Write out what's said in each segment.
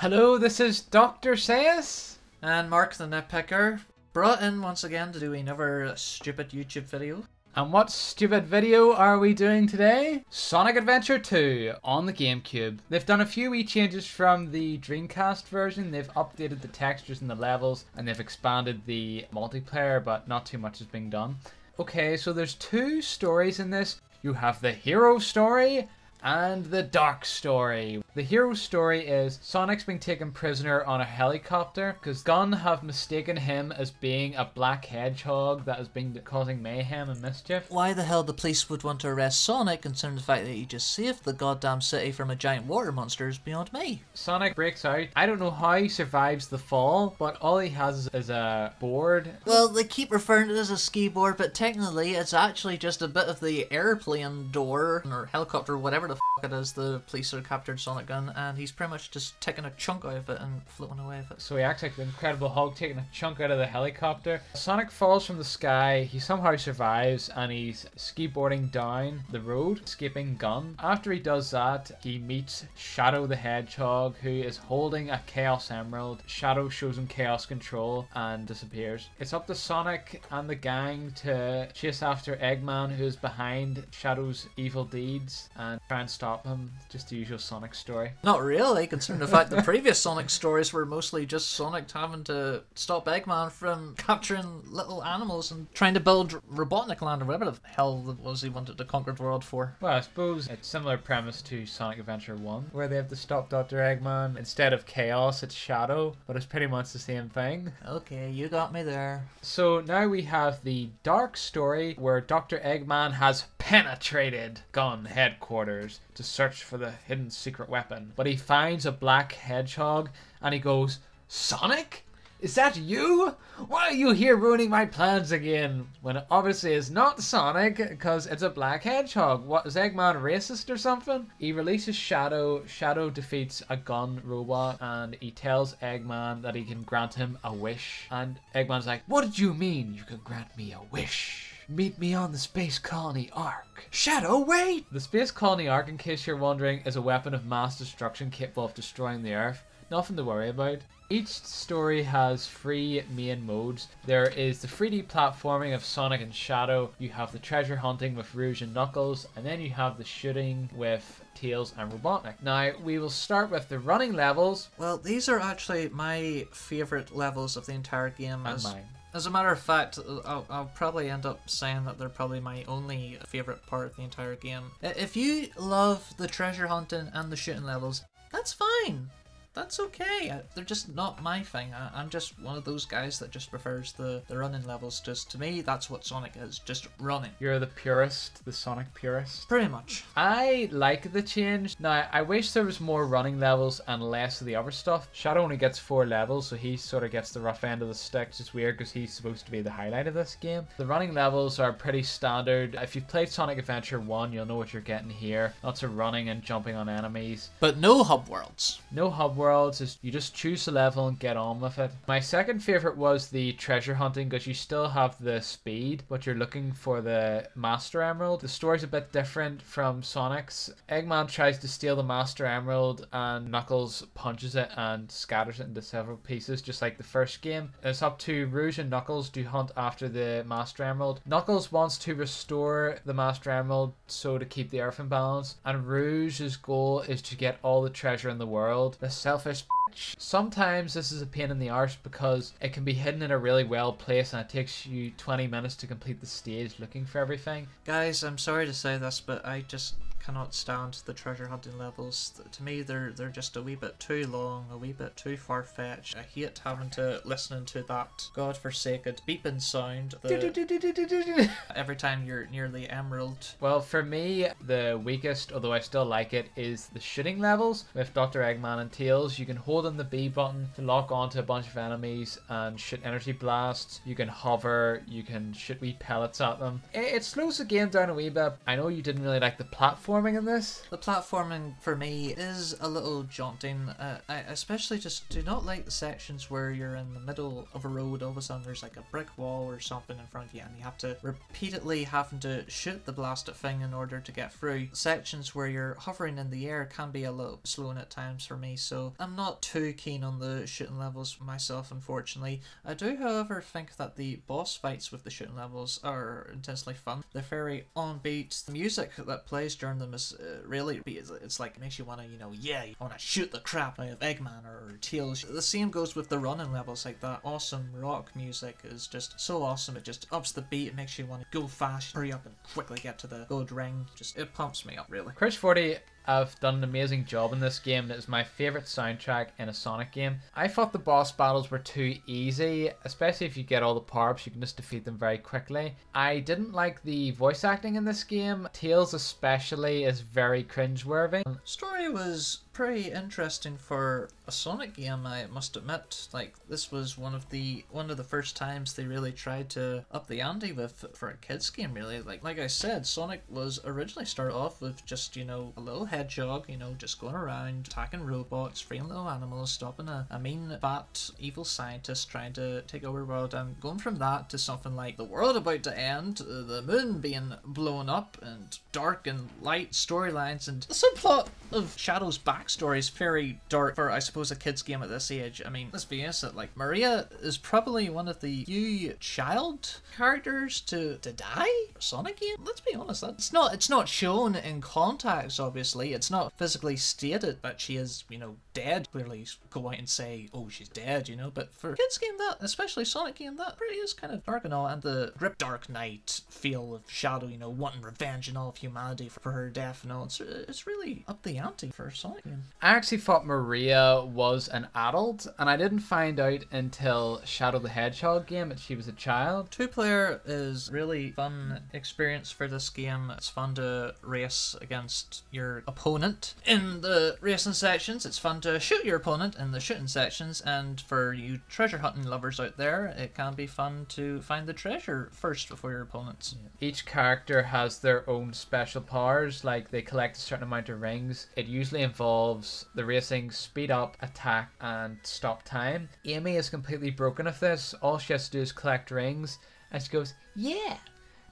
Hello, this is Dr. Sayus. And Mark the Nitpicker brought in once again to do another stupid YouTube video. And what stupid video are we doing today? Sonic Adventure 2 on the GameCube. They've done a few wee changes from the Dreamcast version. They've updated the textures and the levels and they've expanded the multiplayer, but not too much is being done. Okay, so there's two stories in this. You have the hero story and the dark story. The hero story is Sonic's being taken prisoner on a helicopter because Gun have mistaken him as being a black hedgehog that has been causing mayhem and mischief. Why the hell the police would want to arrest Sonic, considering the fact that he just saved the goddamn city from a giant water monster, is beyond me. Sonic breaks out. I don't know how he survives the fall, but all he has is a board. Well, they keep referring to it as a ski board, but technically it's actually just a bit of the airplane door or helicopter, whatever the f it is. The police have captured Sonic Gun, and he's pretty much just taking a chunk out of it and floating away with it. So he acts like the Incredible Hulk taking a chunk out of the helicopter. Sonic falls from the sky. He somehow survives and he's skateboarding down the road, escaping Gun. After he does that, he meets Shadow the Hedgehog, who is holding a Chaos Emerald. Shadow shows him Chaos Control and disappears. It's up to Sonic and the gang to chase after Eggman, who is behind Shadow's evil deeds, and try and stop him. Just the usual Sonic story. Not really, considering the fact the previous Sonic stories were mostly just Sonic having to stop Eggman from capturing little animals and trying to build Robotnik Land or whatever the hell it was he wanted to conquer the world for. Well, I suppose it's similar premise to Sonic Adventure 1, where they have to stop Dr. Eggman. Instead of Chaos, it's Shadow, but it's pretty much the same thing. Okay, you got me there. So now we have the dark story where Dr. Eggman has penetrated Gun headquarters to search for the hidden secret weapon. But he finds a black hedgehog and he goes, Sonic? Is that you? Why are you here ruining my plans again? When obviously is not Sonic, because it's a black hedgehog. What, is Eggman racist or something? He releases Shadow. Shadow defeats a gun robot, and he tells Eggman that he can grant him a wish. And Eggman's like, What did you mean you can grant me a wish? Meet me on the Space Colony Ark. Shadow, wait! The Space Colony Ark, in case you're wondering, is a weapon of mass destruction capable of destroying the Earth. Nothing to worry about. Each story has three main modes. There is the 3D platforming of Sonic and Shadow, you have the treasure hunting with Rouge and Knuckles, and then you have the shooting with Tails and Robotnik. Now, we will start with the running levels. Well, these are actually my favourite levels of the entire game. And as, mine. As a matter of fact, I'll, I'll probably end up saying that they're probably my only favourite part of the entire game. If you love the treasure hunting and the shooting levels, that's fine. That's okay. I- They're just not my thing. I, I'm just one of those guys that just prefers the, the running levels. Just to me, that's what Sonic is. Just running. You're the purist, the Sonic purist. Pretty much. I like the change. Now, I wish there was more running levels and less of the other stuff. Shadow only gets four levels, so he sort of gets the rough end of the stick, which is weird because he's supposed to be the highlight of this game. The running levels are pretty standard. If you've played Sonic Adventure 1, you'll know what you're getting here. Lots of running and jumping on enemies. But no hub worlds. No hub worlds, is you just choose a level and get on with it. My second favorite was the treasure hunting because you still have the speed, but you're looking for the Master Emerald. The story's a bit different from Sonic's. Eggman tries to steal the Master Emerald and Knuckles punches it and scatters it into several pieces, just like the first game. It's up to Rouge and Knuckles to hunt after the Master Emerald. Knuckles wants to restore the Master Emerald so to keep the Earth in balance, and Rouge's goal is to get all the treasure in the world. The selfish bitch. Sometimes this is a pain in the arse because it can be hidden in a really well place and it takes you 20 minutes to complete the stage looking for everything. Guys, I'm sorry to say this, but I just cannot stand the treasure hunting levels. To me, they're they're just a wee bit too long, a wee bit too far fetched. I hate having to listen to that godforsaken beeping sound the, every time you're nearly emerald. Well, for me, the weakest, although I still like it, is the shooting levels. With Dr. Eggman and Tails, you can hold on the B button to lock onto a bunch of enemies and shoot energy blasts. You can hover, you can shoot wee pellets at them. It, it slows the game down a wee bit. I know you didn't really like the platforming platforming in this? The platforming for me is a little jaunting. Uh, I especially just do not like the sections where you're in the middle of a road. All of a sudden, there's like a brick wall or something in front of you, and you have to repeatedly having to shoot the blasted thing in order to get through. Sections where you're hovering in the air can be a little slowing at times for me, so I'm not too keen on the shooting levels myself, unfortunately. I do, however, think that the boss fights with the shooting levels are intensely fun. They're very on beat. The music that plays during them is uh, really it's like it makes you want to you know yeah I want to shoot the crap out of Eggman or Tails. The same goes with the running levels like that awesome rock music is just so awesome. It just ups the beat. It makes you want to go fast, hurry up and quickly get to the gold ring. Just it pumps me up really. Crush 40 have done an amazing job in this game. It is my favorite soundtrack in a Sonic game. I thought the boss battles were too easy, especially if you get all the power-ups, you can just defeat them very quickly. I didn't like the voice acting in this game. Tails especially is very cringe-worthy. Story was pretty interesting for a Sonic game, I must admit. Like this was one of the one of the first times they really tried to up the ante with for a kids game. Really, like like I said, Sonic was originally started off with just you know a little hedgehog, you know, just going around attacking robots, freeing little animals, stopping a, a mean bat evil scientist trying to take over the world, and going from that to something like the world about to end, uh, the moon being blown up, and dark and light storylines, and the subplot of Shadow's back backstory is very dark for, I suppose, a kid's game at this age. I mean, let's be honest, like, Maria is probably one of the few child characters to, to die Sonic game. Let's be honest, it's not, it's not shown in context, obviously. It's not physically stated that she is, you know, dead. Clearly go out and say, oh, she's dead, you know, but for kids game that, especially Sonic game, that really is kind of dark and all, and the grip Dark Knight feel of Shadow, you know, wanting revenge and all of humanity for, for her death and all. It's, it's really up the ante for Sonic game. I actually thought Maria was an adult, and I didn't find out until Shadow the Hedgehog game that she was a child. Two player is really fun experience for this game. It's fun to race against your opponent in the racing sections. It's fun to shoot your opponent in the shooting sections, and for you treasure hunting lovers out there, it can be fun to find the treasure first before your opponents. Each character has their own special powers, like they collect a certain amount of rings. It usually involves involves the racing speed up, attack, and stop time. Amy is completely broken of this. All she has to do is collect rings, and she goes, Yeah,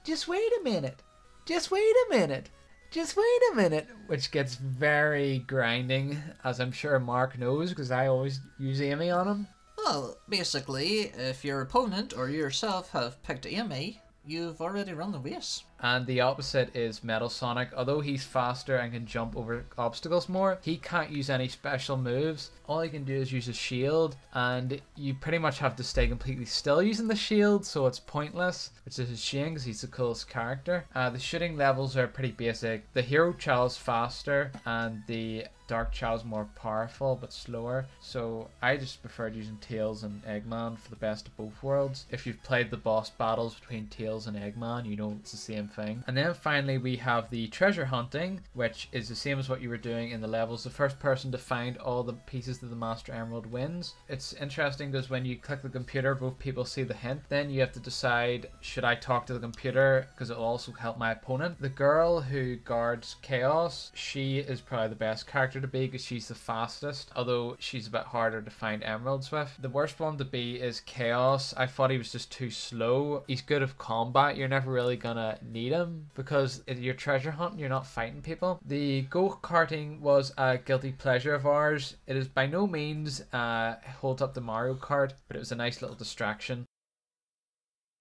just wait a minute. Just wait a minute. Just wait a minute. Which gets very grinding, as I'm sure Mark knows, because I always use Amy on him. Well, basically, if your opponent or yourself have picked Amy, you've already run the race. And the opposite is Metal Sonic. Although he's faster and can jump over obstacles more, he can't use any special moves. All he can do is use a shield, and you pretty much have to stay completely still using the shield, so it's pointless, which is a shame because he's the coolest character. Uh, the shooting levels are pretty basic. The hero Chao's faster, and the Dark Chao's more powerful but slower, so I just preferred using Tails and Eggman for the best of both worlds. If you've played the boss battles between Tails and Eggman, you know it's the same thing. And then finally we have the treasure hunting, which is the same as what you were doing in the levels. The first person to find all the pieces of the Master Emerald wins. It's interesting because when you click the computer, both people see the hint. Then you have to decide, should I talk to the computer because it will also help my opponent. The girl who guards Chaos, she is probably the best character to be because she's the fastest, although she's a bit harder to find emeralds with. The worst one to be is Chaos. I thought he was just too slow. He's good at combat. You're never really gonna need him because if you're treasure hunting, you're not fighting people. The go-karting was a guilty pleasure of ours. It is by no means uh, holds up the Mario Kart, but it was a nice little distraction.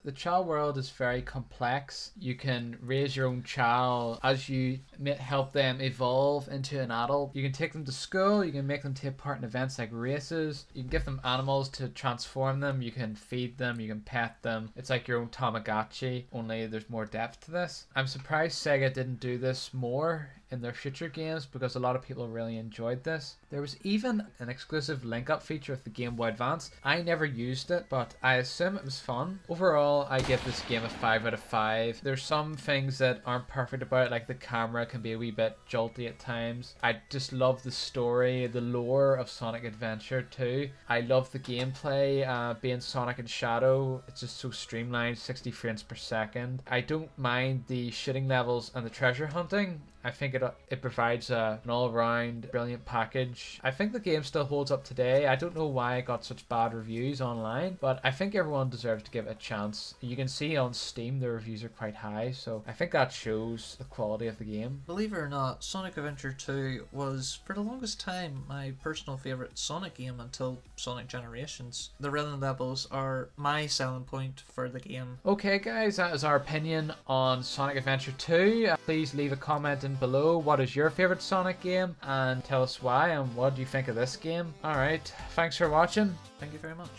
The Chao world is very complex. You can raise your own Chao as you help them evolve into an adult. You can take them to school, you can make them take part in events like races, you can give them animals to transform them, you can feed them, you can pet them. It's like your own Tamagotchi, only there's more depth to this. I'm surprised Sega didn't do this more in their future games because a lot of people really enjoyed this. There was even an exclusive link up feature with the Game Boy Advance. I never used it, but I assume it was fun. Overall, I give this game a 5 out of 5. There's some things that aren't perfect about it, like the camera can be a wee bit jolty at times. I just love the story, the lore of Sonic Adventure 2. I love the gameplay, uh, being Sonic and Shadow. It's just so streamlined, 60 frames per second. I don't mind the shooting levels and the treasure hunting. I think it it provides a, an all-round brilliant package. I think the game still holds up today. I don't know why it got such bad reviews online, but I think everyone deserves to give it a chance. You can see on Steam the reviews are quite high, so I think that shows the quality of the game. Believe it or not, Sonic Adventure 2 was for the longest time my personal favorite Sonic game until Sonic Generations. The rhythm levels are my selling point for the game. Okay, guys, that is our opinion on Sonic Adventure 2. Uh, please leave a comment below. What is your favorite Sonic game? And tell us why and what do you think of this game. Alright, thanks for watching. Thank you very much.